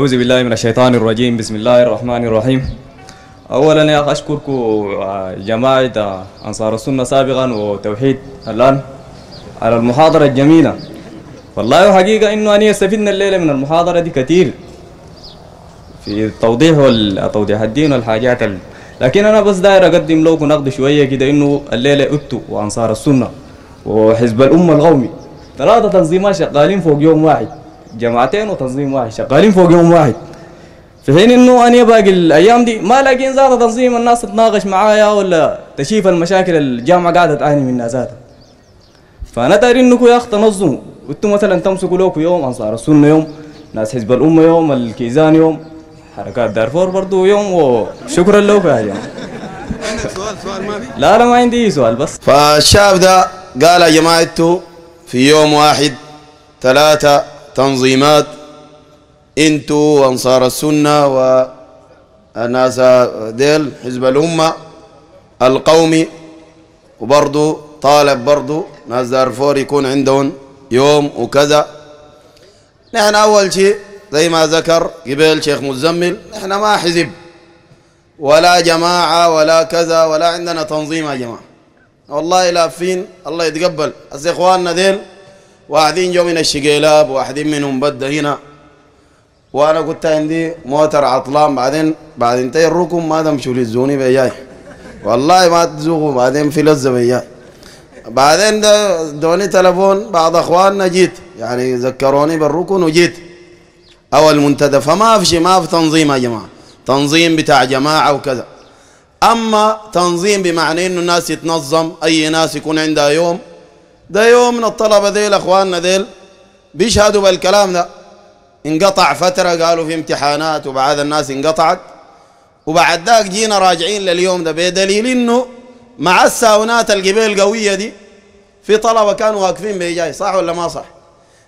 أعوذ بالله من الشيطان الرجيم. بسم الله الرحمن الرحيم. أولا يا أشكركم جماعة أنصار السنة سابقا وتوحيد الآن على المحاضرة الجميلة. والله حقيقة إنه أنا استفدنا الليلة من المحاضرة دي كثير في توضيح وال- توضيح الدين والحاجات ال... لكن أنا بس داير أقدم لكم نقد شوية كده إنه الليلة أبتو وأنصار السنة وحزب الأمة القومي. ثلاثة تنظيمات شغالين فوق يوم واحد. جماعتين وتنظيم واحد شغالين فوق يوم واحد. في حين إنه أنا باقي الأيام دي ما لاقين ذات تنظيم الناس تتناقش معايا ولا تشيف المشاكل الجامعة قاعدة تعاني منها ذاتها فأنا داري إنكم يا اخ تنظموا. وأنتم مثلا تمسكوا لكم يوم أنصار السنة يوم ناس حزب الأمة يوم الكيزان يوم حركات دارفور برضو يوم وشكرا لكم يا جماعة عندك سؤال؟ سؤال ما في؟ لا لا ما عندي سؤال بس. فالشاب ده قال يا جماعته في يوم واحد ثلاثة تنظيمات أنتوا وانصار السنة والناس ديل حزب الأمة القومي وبرضو طالب برضو ناس دارفور يكون عندهم يوم وكذا. نحن أول شيء زي ما ذكر قبل شيخ مزمل نحن ما حزب ولا جماعة ولا كذا ولا عندنا تنظيم يا جماعة. والله لافين الله يتقبل. أصل إخواننا ديل وأحدين جو من الشقيلاب وأحدين منهم بدأ هنا. وأنا كنت عندي موتر عطلان بعدين بعد انتهي الركن ما تمشوا للزوني بياي. والله ما تزوقوا بعدين في لزة بياي. بعدين دوني تلفون بعض أخواننا جيت. يعني ذكروني بالركن وجيت. أو المنتدى فما في شيء ما في تنظيم يا جماعة. تنظيم بتاع جماعة وكذا. أما تنظيم بمعنى إنه الناس يتنظم أي ناس يكون عندها يوم ده يوم من الطلبة ديل أخواننا ديل بيشهدوا بالكلام ده. انقطع فترة قالوا في امتحانات وبعد الناس انقطعت. وبعد ذاك جينا راجعين لليوم ده بدليل إنه مع الساونات القبيل قوية دي في طلبة كانوا واقفين بيجاي صح ولا ما صح؟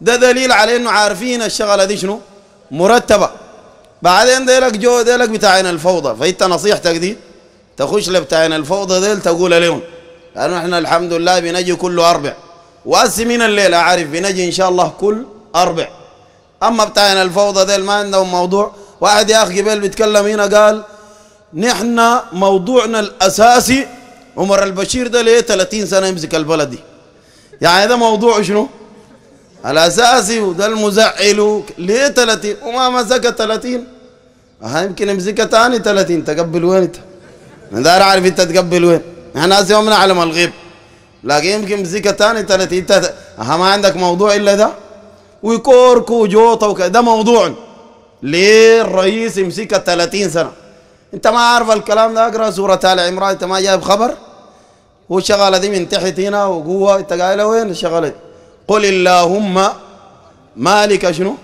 ده دليل على إنه عارفين الشغلة دي شنو؟ مرتبة. بعدين ديلك جو ديلك بتاعين الفوضى. فإنت نصيحتك دي تخش لبتاعين الفوضى ديل تقول لهم لأنه إحنا الحمد لله بنجي كل أربع. واسي من الليل أعرف بنجي إن شاء الله كل أربع. أما بتاعين الفوضى ديل ما عندهم موضوع. واحد يا اخ قبل بيتكلم هنا قال نحن موضوعنا الأساسي عمر البشير ده ليه 30 سنة يمسك البلد دي؟ يعني ده موضوع شنو؟ الأساسي وده المزعل. ليه 30 وما مسك 30 ها يمكن يمسكها ثاني 30 تقبل وين انت؟ أنا داير أعرف أنت تقبل وين؟ إحنا هسه ما بنعلم الغيب. لكن يمكن يمسكها ثاني 30 انت ما عندك موضوع إلا ده؟ ويكوركو وجوطه وكذا ده موضوع ليه الرئيس يمسكها 30 سنة؟ انت ما عارف الكلام ده اقرأ سورة آل عمران انت ما جايب خبر؟ هو الشغلة دي من تحت هنا وقوة انت قايلة وين الشغلة دي؟ قل اللهم مالك شنو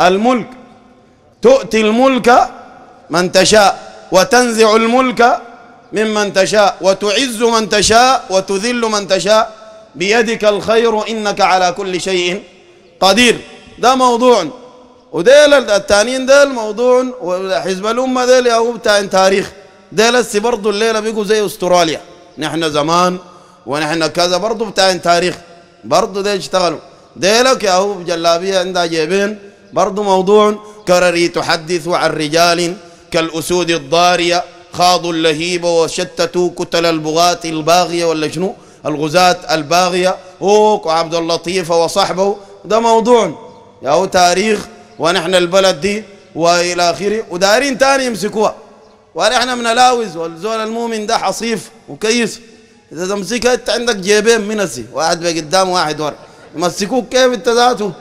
الملك تؤتي الملك من تشاء وتنزع الملك ممن تشاء وتعز من تشاء وتذل من تشاء. بيدك الخير إنك على كل شيء قدير. ده موضوع. وديل التانيين ديل موضوع. وحزب الأمة ديل يا بتاع تاريخ ديل هسه برضه الليلة بيقوا زي أستراليا. نحن زمان ونحن كذا برضه بتاع تاريخ برضه ده يشتغلوا ديلك يا هو بجلابيه عندها جيبين برضه موضوع. كرري تحدث عن رجال كالأسود الضارية. خاضوا اللهيب وشتتوا كتل البغاة الباغية ولا شنو؟ الغزاة الباغية. هو وعبد اللطيف وصحبه. ده موضوع. يا تاريخ ونحن البلد دي وإلى آخره. ودارين تاني يمسكوها. ونحن بنلاوز والزول المؤمن ده حصيف وكيس. إذا تمسكها أنت عندك جيبين منسي واحد بقدام واحد ورا. يمسكوك كيف انت ذاته؟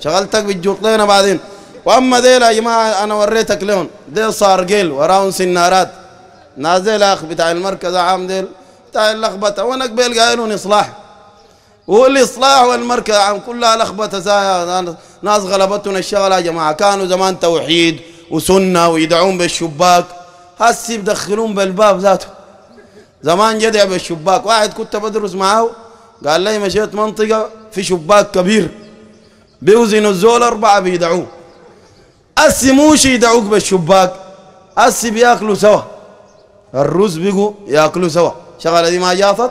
شغلتك بالجوطلين بعدين. وأما ديل يا جماعة أنا وريتك لهم ديل صار قيل وراهم سنارات. نازل أخ بتاع المركز عام ديل بتاع اللخبطة. وأنا قبل قايلون اصلاح والاصلاح والمركز عام كلها لخبطة زايا ناس غلبتنا الشغلة يا جماعة. كانوا زمان توحيد وسنة ويدعون بالشباك. هسي بدخلون بالباب ذاته. زمان جدع بالشباك. واحد كنت بدرس معاه قال لي مشيت منطقة في شباك كبير. بيوزنوا الزول أربعة بيدعوه. أسي موش يدعوك بالشباك. أسي بياكلوا سوا. الرز بيقوا ياكلوا سوا. شغلة دي ما جاطت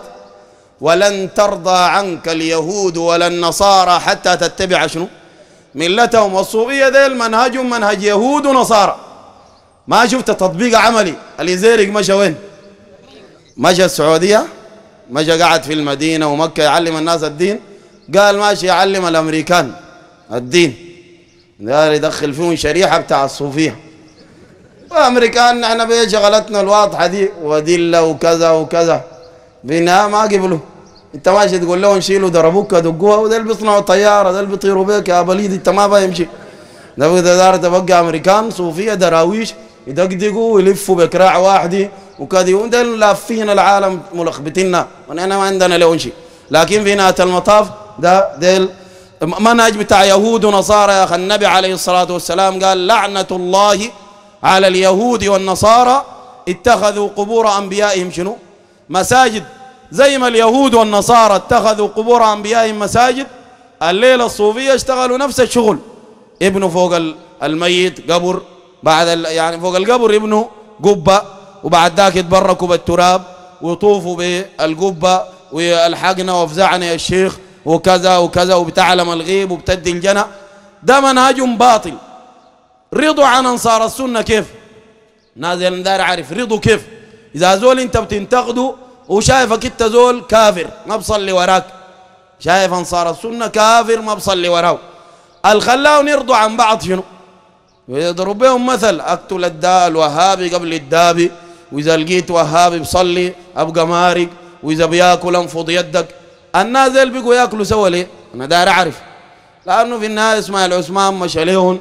ولن ترضى عنك اليهود ولا النصارى حتى تتبع شنو؟ ملتهم والصوفية ديل منهجهم منهج يهود ونصارى. ما شفت تطبيق عملي. الإزيرق مشى وين؟ مشى السعودية مشى قعد في المدينة ومكة يعلم الناس الدين. قال ماشي يعلم الأمريكان الدين. قال يدخل فيهم شريحة بتاع الصوفية. وأمريكان نحن بيه شغلتنا الواضحة دي ودلة وكذا وكذا. بالنهاية ما قبلوا. انت ماشي تقول لهم شيلوا ضربوك دقوها وده اللي بيصنعوا طيارة ده اللي بيطيروا بيك يا بليد انت ما بيمشي. ده دار تبقى أمريكان صوفية دراويش يدقدقوا ويلفوا بكراع واحدة وكذا وده لافين العالم ملخبطيننا. ونحن ما عندنا لون شيء لكن في نهاية المطاف ده ديل منهج بتاع يهود ونصارى يا أخي. النبي عليه الصلاة والسلام قال لعنة الله على اليهود والنصارى اتخذوا قبور أنبيائهم شنو؟ مساجد. زي ما اليهود والنصارى اتخذوا قبور أنبيائهم مساجد الليلة الصوفية اشتغلوا نفس الشغل. ابنه فوق ال- الميت قبر بعد يعني فوق القبر ابنه قبة وبعد ذاك يتبركوا بالتراب ويطوفوا بالقبة والحقنا وافزعنا يا الشيخ وكذا وكذا وبتعلم الغيب وبتدي الجنى ده منهجهم باطل. رضوا عن أنصار السنة كيف؟ نازل دار عارف رضوا كيف؟ إذا زول أنت بتنتقده وشايفك أنت زول كافر ما بصلي وراك. شايف أنصار السنة كافر ما بصلي وراه الخلاهم يرضوا عن بعض شنو؟ ويضرب بهم مثل أقتل الداء الوهابي قبل الدابي وإذا لقيت وهابي بصلي أبقى مارق وإذا بياكل أنفض يدك. الناس اللي بيقوا ياكلوا سوا ليه؟ أنا داير أعرف. لأنه في النهاية إسماعيل عثمان مشى لهم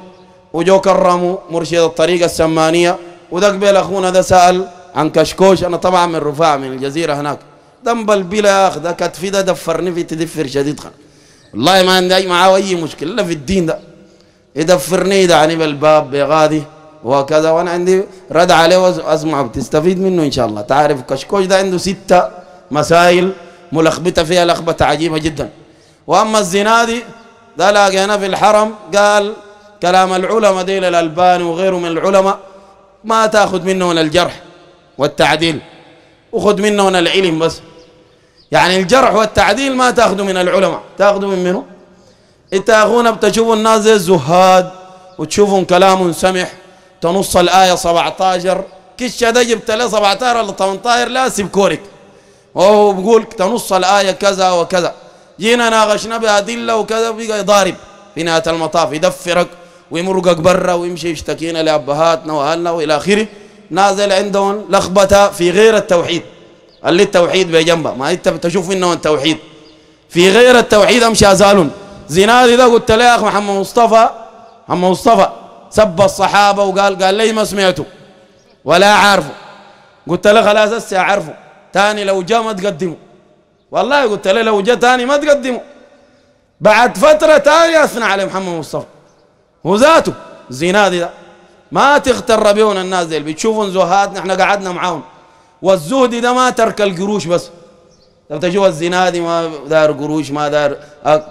وجو كرموا مرشد الطريقة السمانية. وذاك بيل أخونا ده سأل عن كشكوش. أنا طبعا من رفاع من الجزيرة هناك. دم بالبلا يا اخ ده كتفي ده دفرني في تدفر شديد خل. والله ما عندي أي معاه اي مشكلة إلا في الدين ده. يدفرني يدعني بالباب بغادي وكذا وأنا عندي رد عليه واسمع بتستفيد منه إن شاء الله. تعرف كشكوش ده عنده ستة مسائل ملخبطة فيها لخبطة عجيبة جدا. وأما الزنا دي ده لاقينا في الحرم. قال كلام العلماء ديل الألباني وغيره من العلماء ما تأخذ منهم الجرح والتعديل وخذ منهم العلم بس. يعني الجرح والتعديل ما تاخذوا من العلماء تاخذوا من منه إنت أخونا بتشوفوا الناس زي الزهاد وتشوفهم كلام سمح تنص الآية 17 كش ده جبت له 17 ولا 18 لا سيب كورك. وهو بيقول تنص الآية كذا وكذا. جينا ناقشنا بأدلة وكذا بقى يضارب في نهاية المطاف يدفرك. ويمرقك برا ويمشي يشتكينا لأبهاتنا وأهلنا وإلى آخره. نازل عندهم لخبطة في غير التوحيد. اللي التوحيد بجنبه ما أنت بتشوف إنه التوحيد. في غير التوحيد أمشي أزالون. زنادي ده قلت له يا اخ محمد مصطفى. محمد مصطفى. سب الصحابة وقال قال لي ما سمعته. ولا عارفه قلت له خلاص هسه أعرفه. تاني لو جاء ما تقدمه. والله قلت له لو جاء تاني ما تقدمه. بعد فترة تانية أثنى عليه محمد مصطفى. هو ذاته زنادي ده ما تغتر بيون الناس دي بتشوفون زهاد نحن قعدنا معاهم. والزهد ده ما ترك القروش بس. لو تشوف الزنادي ما دار قروش ما دار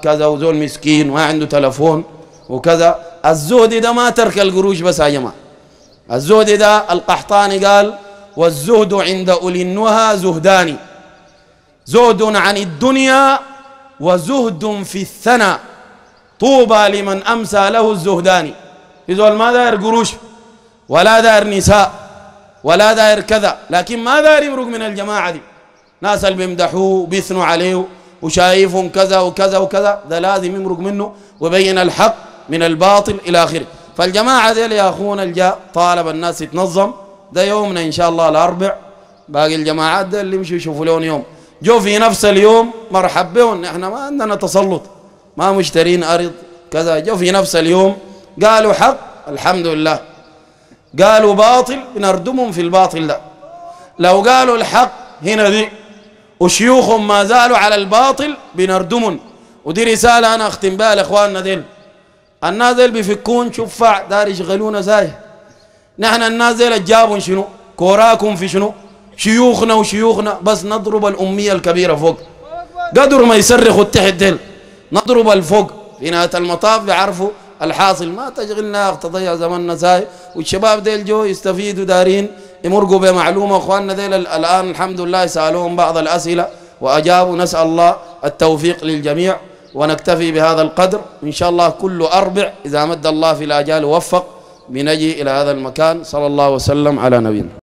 كذا وزول مسكين ما عنده تلفون وكذا. الزهد ده ما ترك القروش بس يا جماعة. الزهد ده القحطاني قال والزهد عند أولي النهى زهدان زهد عن الدنيا وزهد في الثنى طوبى لمن أمسى له الزهدان. يزول ما داير قروش ولا داير نساء ولا داير كذا. لكن ما داير يمرق من الجماعة دي. ناس اللي بيمدحوه بيثنوا عليه وشايفهم كذا وكذا وكذا. ده لازم يمرق منه ويبين الحق من الباطل إلى آخره. فالجماعة ديل يا أخونا الجاء طالب الناس يتنظم. ده يومنا إن شاء الله الأربع. باقي الجماعات ده اللي يمشوا يشوفوا لهم يوم. جو في نفس اليوم مرحب بهم. إحنا ما عندنا تسلط. ما مشترين أرض كذا. جو في نفس اليوم قالوا حق الحمد لله. قالوا باطل بنردمهم في الباطل ده. لو قالوا الحق هنا دي وشيوخهم ما زالوا على الباطل بنردمهم. ودي رسالة أنا أختم بها لإخواننا ديل. الناس ديل بيفكون شفع دار يشغلونا زي نحن الناس ديل جابون شنو؟ كوراكم في شنو؟ شيوخنا وشيوخنا بس نضرب الأمية الكبيرة فوق. قدر ما يصرخوا تحت ديل. نضرب الفوق في نهاية المطاف بيعرفوا الحاصل. ما تشغلنا تضيع زمننا زاي والشباب ديل جو يستفيدوا دارين يمرقوا بمعلومة. أخواننا ديل الآن الحمد لله سألوهم بعض الأسئلة وأجابوا نسأل الله التوفيق للجميع ونكتفي بهذا القدر. إن شاء الله كل أربع إذا مد الله في الآجال ووفق بنجي إلى هذا المكان. صلى الله وسلم على نبينا.